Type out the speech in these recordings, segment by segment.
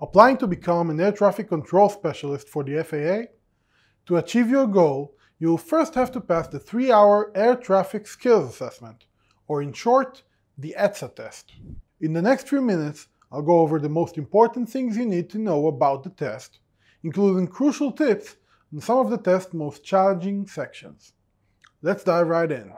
Applying to become an air traffic control specialist for the FAA? To achieve your goal, you will first have to pass the 3-hour Air Traffic Skills Assessment, or in short, the ATSA test. In the next few minutes, I'll go over the most important things you need to know about the test, including crucial tips on some of the test's most challenging sections. Let's dive right in.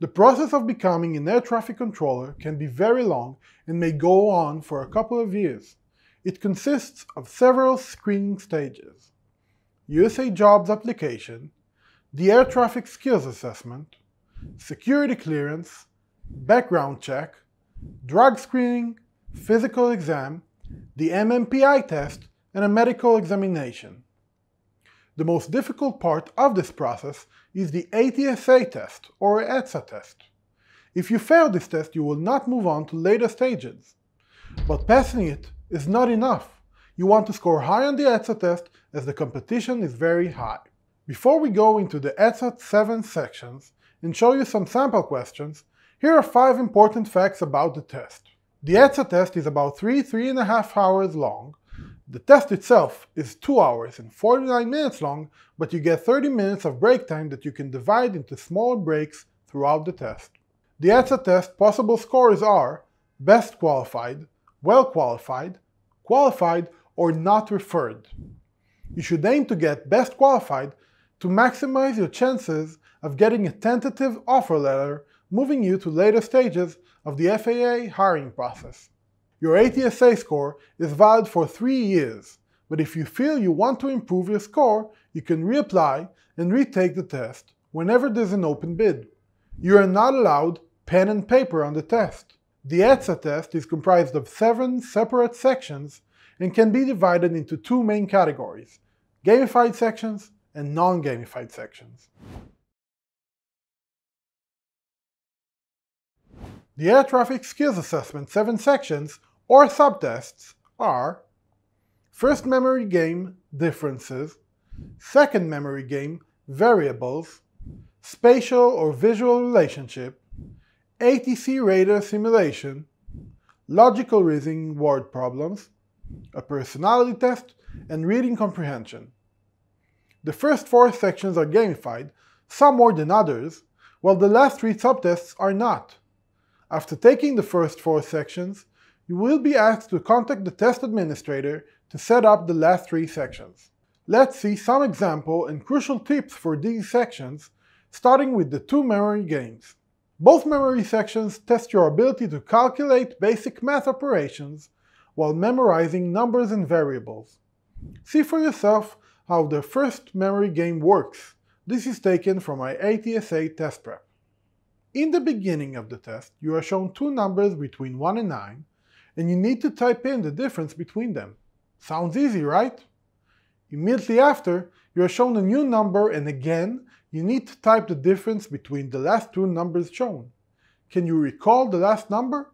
The process of becoming an air traffic controller can be very long and may go on for a couple of years. It consists of several screening stages. USA Jobs application, the Air Traffic Skills Assessment, security clearance, background check, drug screening, physical exam, the MMPI test, and a medical examination. The most difficult part of this process is the ATSA test or ATSA test. If you fail this test, you will not move on to later stages. But passing it is not enough. You want to score high on the ATSA test as the competition is very high. Before we go into the ATSA 7 sections and show you some sample questions, here are 5 important facts about the test. The ATSA test is about 3 3.5 hours long the test itself is 2 hours and 49 minutes long, but you get 30 minutes of break time that you can divide into small breaks throughout the test. The ATSA test possible scores are Best Qualified, Well Qualified, Qualified, or Not Referred. You should aim to get Best Qualified to maximize your chances of getting a tentative offer letter moving you to later stages of the FAA hiring process. Your ATSA score is valid for three years, but if you feel you want to improve your score, you can reapply and retake the test whenever there's an open bid. You are not allowed pen and paper on the test. The ATSA test is comprised of seven separate sections and can be divided into two main categories, gamified sections and non-gamified sections. The Air Traffic Skills Assessment 7 sections or subtests are first memory game differences, second memory game variables, spatial or visual relationship, ATC radar simulation, logical reasoning word problems, a personality test, and reading comprehension. The first four sections are gamified, some more than others, while the last three subtests are not. After taking the first four sections, you will be asked to contact the test administrator to set up the last three sections. Let's see some example and crucial tips for these sections, starting with the two memory games. Both memory sections test your ability to calculate basic math operations while memorizing numbers and variables. See for yourself how the first memory game works. This is taken from my ATSA test prep. In the beginning of the test, you are shown two numbers between 1 and 9, and you need to type in the difference between them. Sounds easy, right? Immediately after, you are shown a new number and again, you need to type the difference between the last two numbers shown. Can you recall the last number?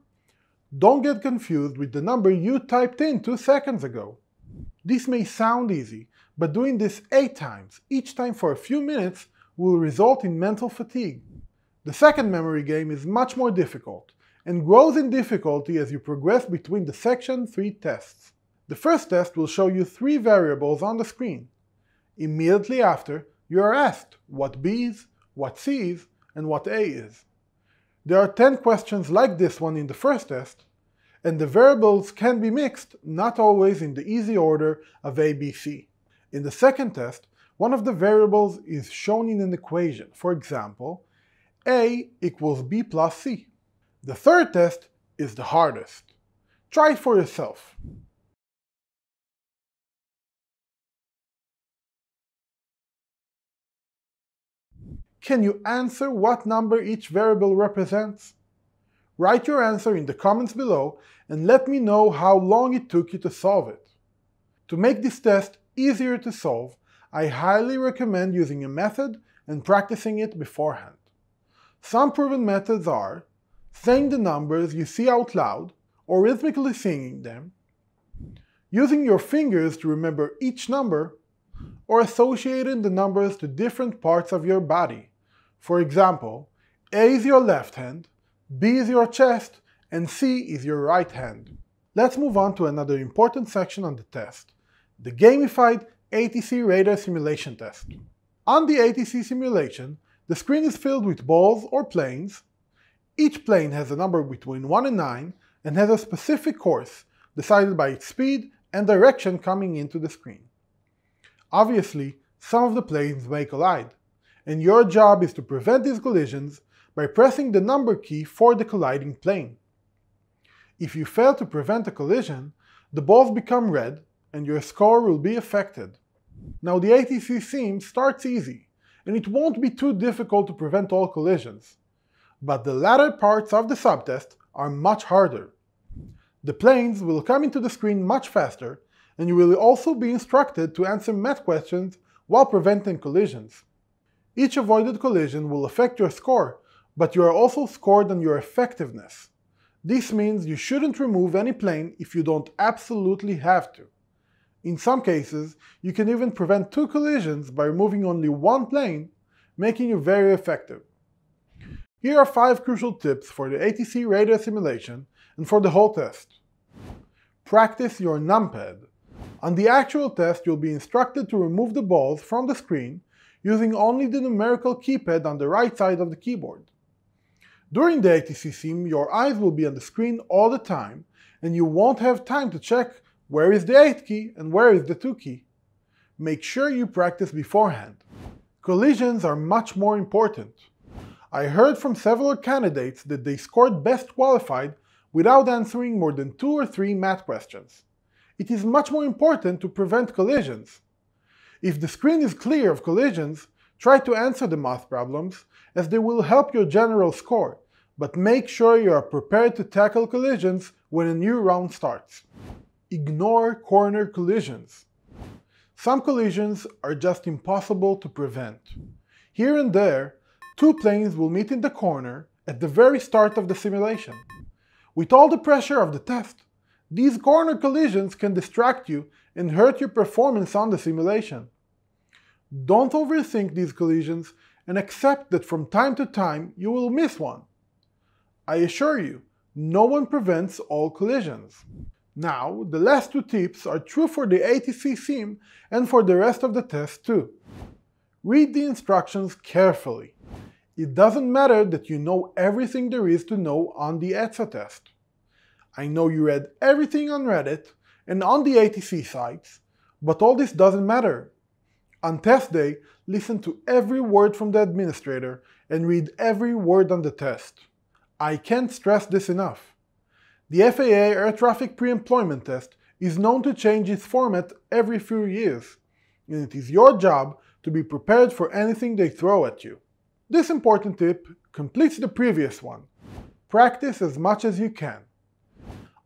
Don't get confused with the number you typed in two seconds ago. This may sound easy, but doing this 8 times, each time for a few minutes, will result in mental fatigue. The second memory game is much more difficult and grows in difficulty as you progress between the Section 3 tests. The first test will show you three variables on the screen. Immediately after, you are asked what B is, what C is, and what A is. There are 10 questions like this one in the first test, and the variables can be mixed, not always in the easy order of A, B, C. In the second test, one of the variables is shown in an equation. For example, A equals B plus C. The third test is the hardest. Try it for yourself. Can you answer what number each variable represents? Write your answer in the comments below and let me know how long it took you to solve it. To make this test easier to solve, I highly recommend using a method and practicing it beforehand. Some proven methods are saying the numbers you see out loud or rhythmically singing them, using your fingers to remember each number, or associating the numbers to different parts of your body. For example, A is your left hand, B is your chest, and C is your right hand. Let's move on to another important section on the test, the gamified ATC radar simulation test. On the ATC simulation, the screen is filled with balls or planes. Each plane has a number between 1 and 9 and has a specific course decided by its speed and direction coming into the screen. Obviously, some of the planes may collide, and your job is to prevent these collisions by pressing the number key for the colliding plane. If you fail to prevent a collision, the balls become red and your score will be affected. Now the ATC sim starts easy, and it won't be too difficult to prevent all collisions. But the latter parts of the subtest are much harder. The planes will come into the screen much faster, and you will also be instructed to answer math questions while preventing collisions. Each avoided collision will affect your score, but you are also scored on your effectiveness. This means you shouldn't remove any plane if you don't absolutely have to. In some cases, you can even prevent two collisions by removing only one plane, making you very effective. Here are 5 crucial tips for the ATC radar simulation and for the whole test. Practice your numpad. On the actual test, you'll be instructed to remove the balls from the screen using only the numerical keypad on the right side of the keyboard. During the ATC sim, your eyes will be on the screen all the time, and you won't have time to check where is the 8 key and where is the 2 key. Make sure you practice beforehand. Collisions are much more important. I heard from several candidates that they scored best qualified without answering more than two or three math questions. It is much more important to prevent collisions. If the screen is clear of collisions, try to answer the math problems as they will help your general score, but make sure you are prepared to tackle collisions when a new round starts. Ignore corner collisions. Some collisions are just impossible to prevent. Here and there, two planes will meet in the corner at the very start of the simulation. With all the pressure of the test, these corner collisions can distract you and hurt your performance on the simulation. Don't overthink these collisions and accept that from time to time you will miss one. I assure you, no one prevents all collisions. Now, the last two tips are true for the ATC sim and for the rest of the test too. Read the instructions carefully. It doesn't matter that you know everything there is to know on the ATSA test. I know you read everything on Reddit and on the ATC sites, but all this doesn't matter on test day, listen to every word from the administrator and read every word on the test. I can't stress this enough. The FAA air traffic pre-employment test is known to change its format every few years, and it is your job to be prepared for anything they throw at you. This important tip completes the previous one. Practice as much as you can.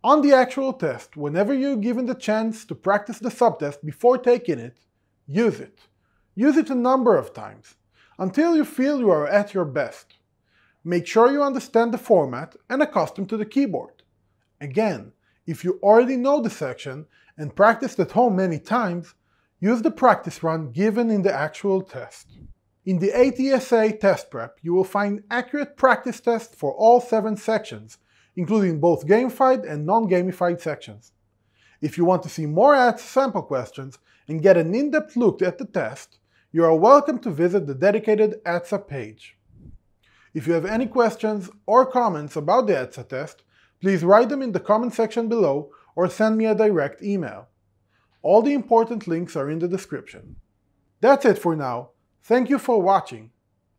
On the actual test, whenever you're given the chance to practice the subtest before taking it, use it. Use it a number of times, until you feel you are at your best. Make sure you understand the format and accustom to the keyboard. Again, if you already know the section and practiced at home many times, use the practice run given in the actual test. In the ATSA test prep, you will find accurate practice tests for all seven sections, including both gamified and non-gamified sections. If you want to see more ATSA sample questions and get an in-depth look at the test, you are welcome to visit the dedicated ATSA page. If you have any questions or comments about the ATSA test, please write them in the comment section below or send me a direct email. All the important links are in the description. That's it for now. Thank you for watching.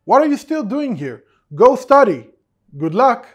What are you still doing here? Go study! Good luck!